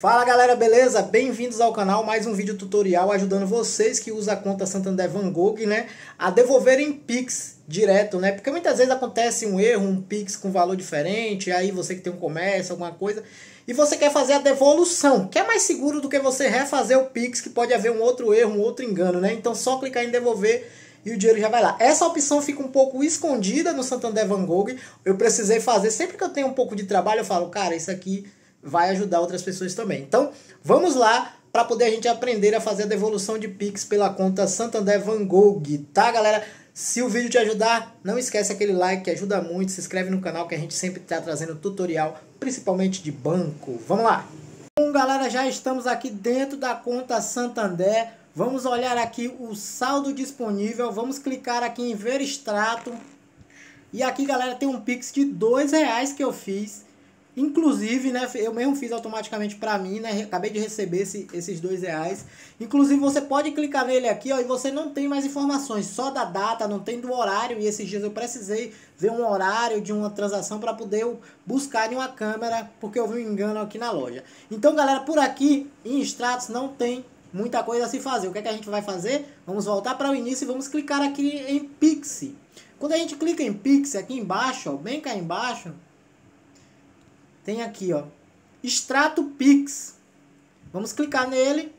Fala galera, beleza? Bem-vindos ao canal, mais um vídeo tutorial ajudando vocês que usam a conta Santander Van Gogh, né, a devolverem Pix direto, né, porque muitas vezes acontece um erro, um Pix com valor diferente, aí você que tem um comércio, alguma coisa, e você quer fazer a devolução, que é mais seguro do que você refazer o Pix, que pode haver um outro erro, um outro engano, né, então só clicar em devolver e o dinheiro já vai lá. Essa opção fica um pouco escondida no Santander Van Gogh, eu precisei fazer, sempre que eu tenho um pouco de trabalho eu falo, cara, isso aqui vai ajudar outras pessoas também. Então, vamos lá para poder a gente aprender a fazer a devolução de Pix pela conta Santander Van Gogh, tá, galera? Se o vídeo te ajudar, não esquece aquele like que ajuda muito, se inscreve no canal que a gente sempre está trazendo tutorial, principalmente de banco. Vamos lá! Bom, galera, já estamos aqui dentro da conta Santander. Vamos olhar aqui o saldo disponível, vamos clicar aqui em ver extrato. E aqui, galera, tem um Pix de dois reais que eu fiz. Inclusive, né, eu mesmo fiz automaticamente para mim, né, acabei de receber esse, esses dois reais. Inclusive, você pode clicar nele aqui, ó, e você não tem mais informações, só da data, não tem do horário. E esses dias eu precisei ver um horário de uma transação para poder buscar em uma câmera, porque houve um engano aqui na loja. Então, galera, por aqui, em extratos, não tem muita coisa a se fazer. O que, é que a gente vai fazer? Vamos voltar para o início e vamos clicar aqui em Pix. Quando a gente clica em Pix, aqui embaixo, ó, bem cá embaixo, tem aqui, ó, extrato Pix. Vamos clicar nele.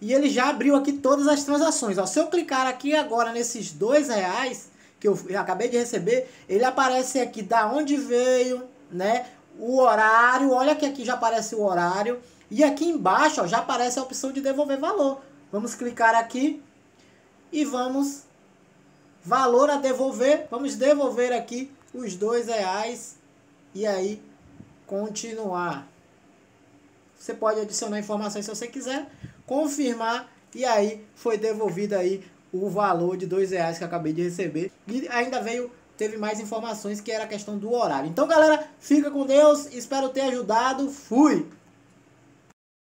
E ele já abriu aqui todas as transações. Ó, se eu clicar aqui agora nesses dois reais que eu acabei de receber, ele aparece aqui da onde veio, né? O horário, olha que aqui já aparece o horário. E aqui embaixo ó, já aparece a opção de devolver valor. Vamos clicar aqui e vamos valor a devolver. Vamos devolver aqui os dois reais e aí continuar. Você pode adicionar informações se você quiser, confirmar e aí foi devolvido aí o valor de dois reais que acabei de receber e ainda veio teve mais informações que era a questão do horário. Então galera, fica com Deus, espero ter ajudado, fui!